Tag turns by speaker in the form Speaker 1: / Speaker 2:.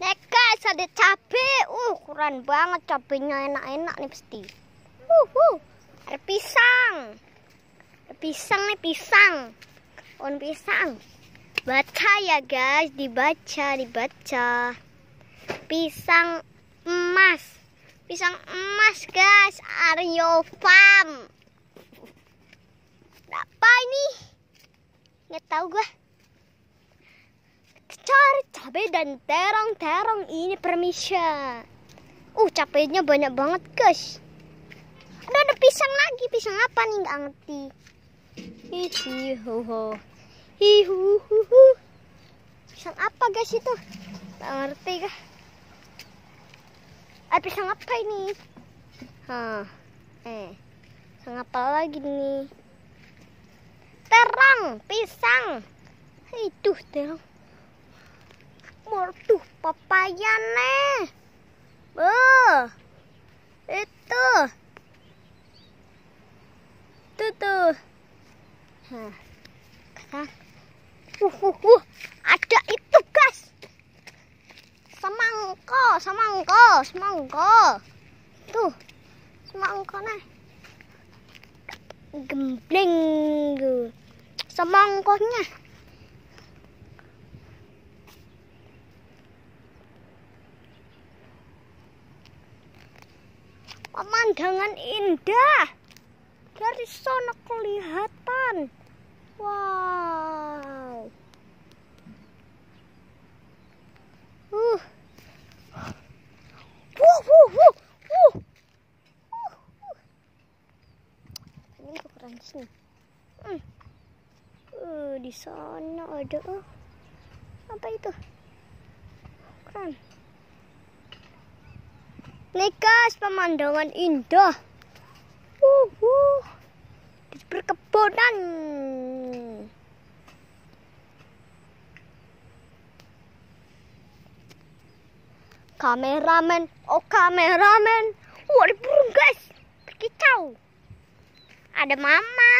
Speaker 1: Nek guys ada cabe, uh keren banget cabenya enak-enak nih pasti. Uh, uh. Ada pisang, ada pisang nih pisang, on pisang. Baca ya guys, dibaca, dibaca. Pisang emas, pisang emas guys, Aryo Farm. Apa ini? Nggak tahu gua cari cabai dan terong-terong ini permisya. Uh, cabenya banyak banget, guys. Ada ada pisang lagi, pisang apa nih nggak ngerti. Hihihu. Hihuhu. Pisang apa guys itu? Nggak ngerti kah? Ada pisang apa ini? Hah. Eh. Pisang apa lagi nih? Terong, pisang. Itu terong. Papaya nih. Oh, itu. Tuh tuh. Hah. Uh, uh, uh. Ada itu, guys. Semangko, semangko, semangko. Tuh, semangko nih. Gembleng. Semangkonya. Pemandangan indah. Dari sana kelihatan. Wow. Uh. Wuh, wuh, wuh, wuh. Uh, uh. Ini keren sih. Hmm. Uh, di sana ada oh. Apa itu? Keren. Nih guys, pemandangan indah. Uh, uh. Di perkebunan. Kameramen, oh kameramen. Ada burung guys. Berkicau. Ada mama.